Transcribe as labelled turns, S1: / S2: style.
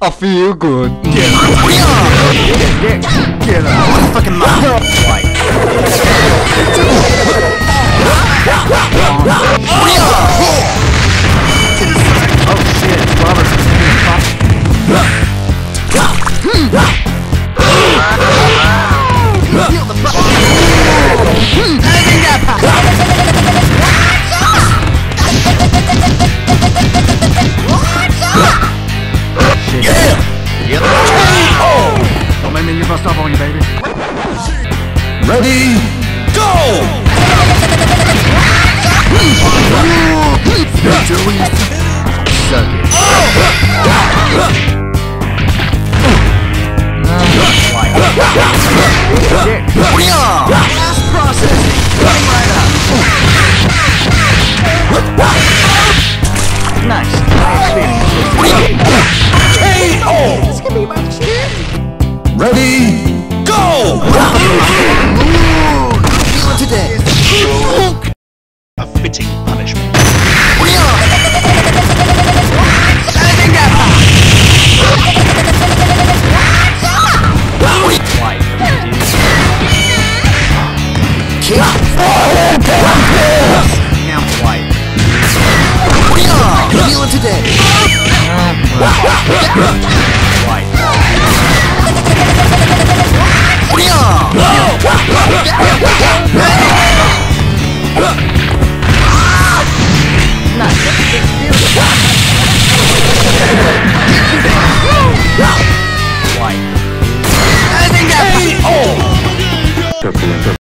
S1: I feel good.
S2: Get
S3: Don't make me you bust up on you, baby.
S1: Ready, go! Ready, go!
S2: Feeling today.
S4: A fitting punishment. We are standing up. Kick.
S3: Now white.
S2: Feeling today.
S3: not just an experience. Why? I think.